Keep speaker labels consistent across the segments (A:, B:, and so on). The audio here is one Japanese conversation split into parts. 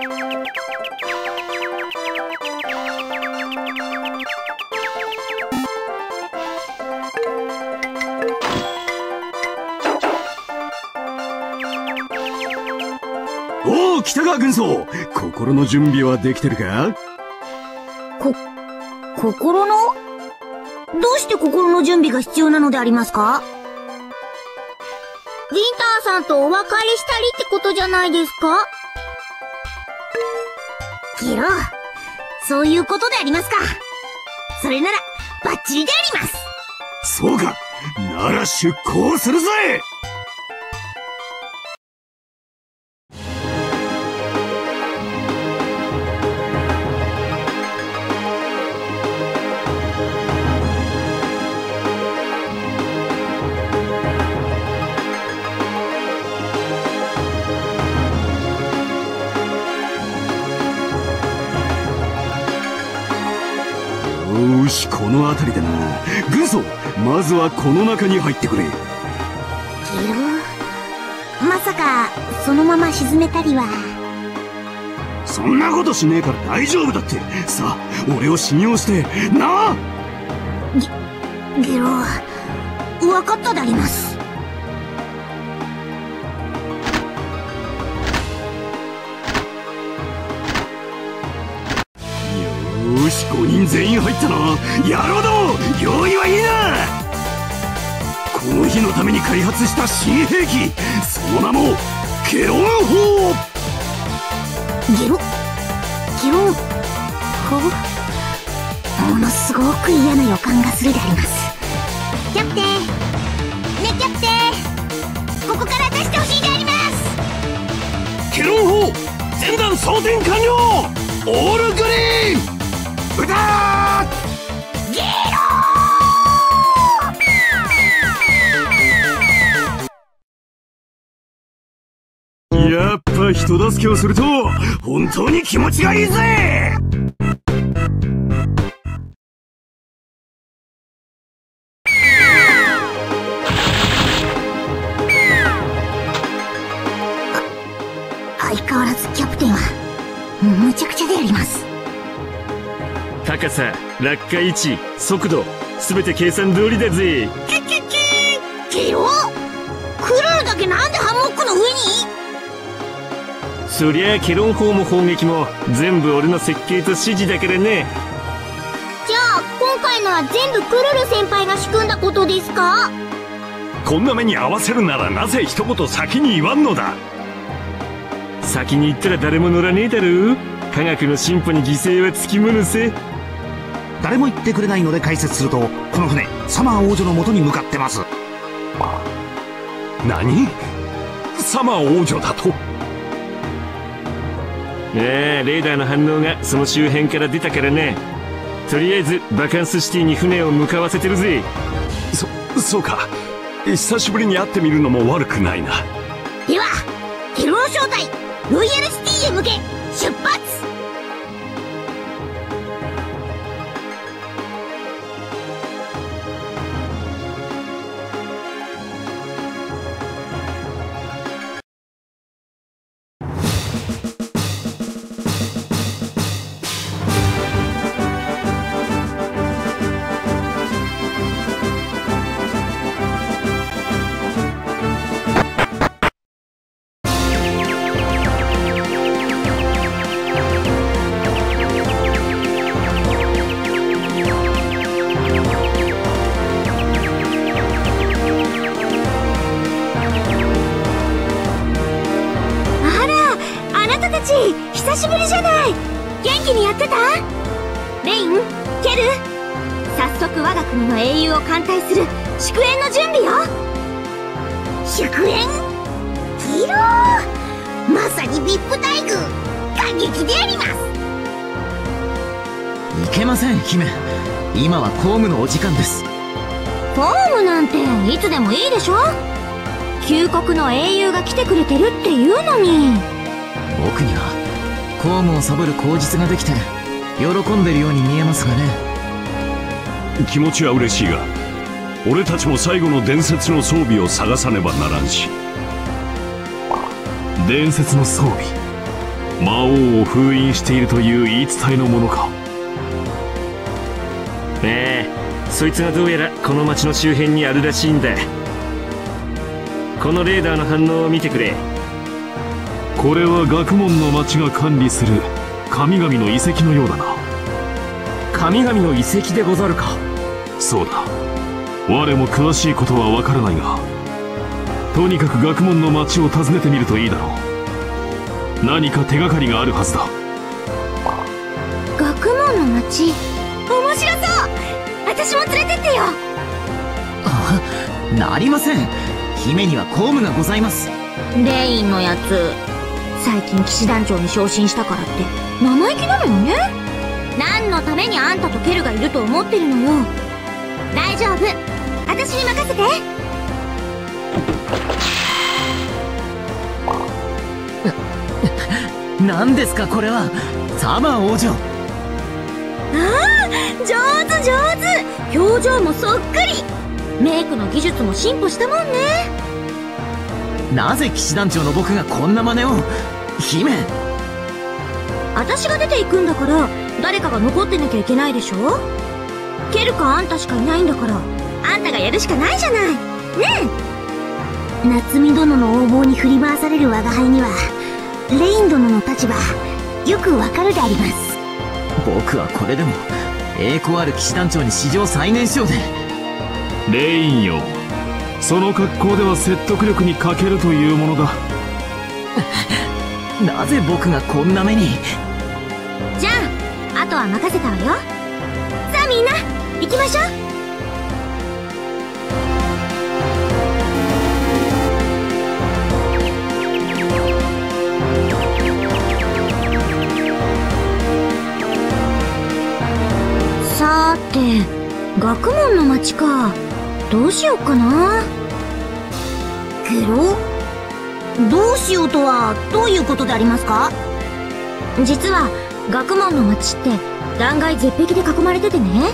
A: おお北川軍曹心の準備はできてるか？
B: こ、心の？どうして心の準備が必要なのでありますか？
C: ジンターさんとお別れしたりってことじゃないですか？
B: ゲロそういうことでありますか。それなら、バッチリであります。
A: そうか。なら出航するぜ。まずはこの中に入ってくれ。
B: ギロまさか、そのまま沈めたりは。
A: そんなことしねえから大丈夫だって。さあ俺を信用してなあ。
B: ゲロ、わかったであります。
A: よーし5人全員入ったな。野郎ども用意はいいなこの日のために開発した新兵器その名もケロン砲。
B: ゲロ、ゲロ、ほものすごく嫌な予感がするであります。キャプテンねキャプテン。ここから出してほしいであります。
A: ケロン砲全弾装填完了オールグリーン。歌
B: ゲ
A: やっぱ人助けをすると本当に気持ちがいいぜ。
B: 相変わらずキャプテンは、むちゃくちゃであります。
D: 高さ落下位置速度全て計算通りだぜ。
B: キュキュキュゲロ？クルルだけなんでハンモックの上に？
D: そりゃあケロン砲も砲撃も全部俺の設計と指示だからね
C: じゃあ、今回のは全部クルル先輩が仕組んだことですか?
E: こんな目に合わせるならなぜ一言先に言わんのだ
D: 先に行ったら誰も乗らねえだろ科学の進歩に犠牲はつきものせ
F: 誰も言ってくれないので解説するとこの船サマー王女の元に向かってます
E: 何サマー王女だと
D: ああレーダーの反応がその周辺から出たからね。とりあえずバカンスシティに船を向かわせてるぜ。
E: そそうか。久しぶりに会ってみるのも悪くないな。
B: では、ケロロ招待、ロイヤルシティへ向け、出発
C: ケル早速我が国の英雄を艦隊する祝宴の準備よ。
B: 祝宴？ギロー！まさに VIP 待遇感激であります。
G: いけません姫。今は公務のお時間です。
C: フォームなんていつでもいいでしょ？旧国の英雄が来てくれてるっていうのに。
G: 僕には公務をサボる口実ができて喜んでるように見えますがね。
E: 気持ちは嬉しいが俺たちも最後の伝説の装備を探さねばならんし。
A: 伝説の装備。
E: 魔王を封印しているという言い伝えのものか。
D: ええそいつがどうやらこの町の周辺にあるらしいんだ。このレーダーの反応を見てくれ。
E: これは学問の町が管理する神々の遺跡のようだな。
D: 神々の遺跡でござるか。
E: そうだ。我も詳しいことはわからないがとにかく学問の町を訪ねてみるといいだろう。何か手がかりがあるはずだ。
C: 学問の町？面白そう！私も連れてってよ！
G: あなりません。姫には公務がございます。
C: レインのやつ最近騎士団長に昇進したからって。生意気なのよね。何のためにあんたとケルがいると思ってるのよ。大丈夫。私に任せて。
G: 何ですかこれは。サマー王女。
C: ああ上手上手。表情もそっくり。メイクの技術も進歩したもんね
G: なぜ騎士団長の僕がこんな真似を？姫。
C: 私が出ていくんだから誰かが残ってなきゃいけないでしょ？ケルかあんたしかいないんだからあんたがやるしかないじゃない。ね
B: え。夏美殿の横暴に振り回される我が輩にはレイン殿の立場よくわかるであります。
G: 僕はこれでも栄光ある騎士団長に史上最年少で。
E: レインよその格好では説得力に欠けるというものだ。
G: なぜ僕がこんな目に？
C: じゃああとは任せたわよ。さあみんな行きましょう。さーて学問の町かどうしようかな？
B: ゲロ？どうしようとはどういうことでありますか？
C: 実は学問の町って断崖絶壁で囲まれててね。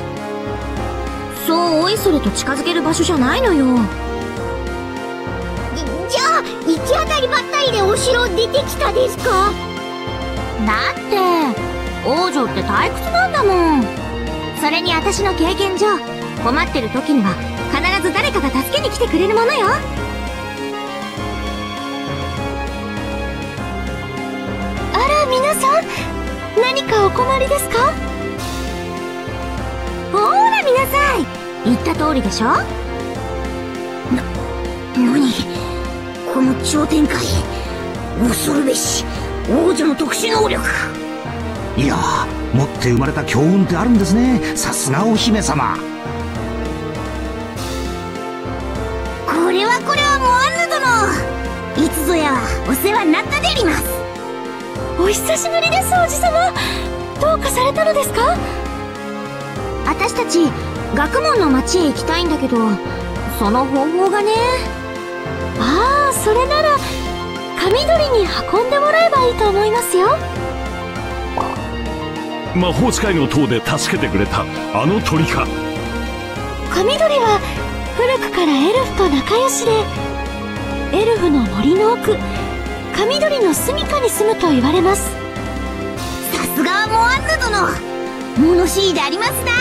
C: そうおいそれと近づける場所じゃないのよ。
B: じゃあ行き当たりばったりでお城出てきたですか？
C: だって王女って退屈なんだもん。それに私の経験上困ってる時には必ず誰かが助けに来てくれるものよ。あら皆さん。何かお困りですか？ほら見なさい言った通りでしょ？
B: な、何？この超展開恐るべし王女の特殊能力。
F: いや持って生まれた強運ってあるんですね。さすがお姫様
B: れはこれはモアンヌ殿。いつぞやはお世話になったであります。
C: お久しぶりですおじさまどうかされたのですか？私たち学問の町へ行きたいんだけどその方法がね。ああそれなら神鳥に運んでもらえばいいと思いますよ。
E: 魔法使いの塔で助けてくれたあの鳥か。
C: 神鳥は古くからエルフと仲良しでエルフの森の奥神鳥の住処に住むと言われます。
B: さすがモアンヌ殿。物知りでありますな。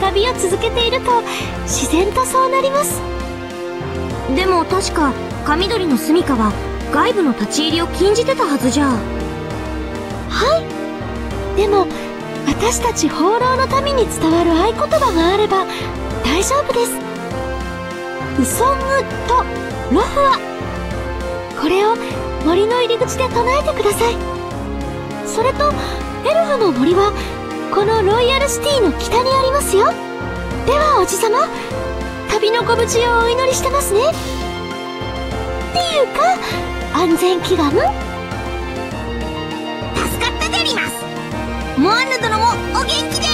C: 旅を続けていると自然とそうなります。でも確か神鳥の住処は外部の立ち入りを禁じてたはずじゃ。はい。でも私たち放浪の民に伝わる合言葉があれば大丈夫ですウソングとロフアこれを森の入り口で唱えてください。それとエルフの森はこのロイヤルシティの北にありますよ。ではおじさま旅のご無事をお祈りしてますね。っていうか安全祈願？
B: 助かったであります。モアンヌ殿もお元気で。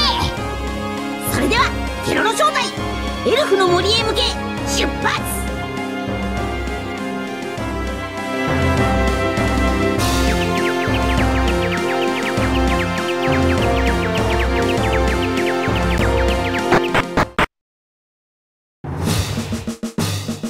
B: それではケロの正体エルフの森へ向け出発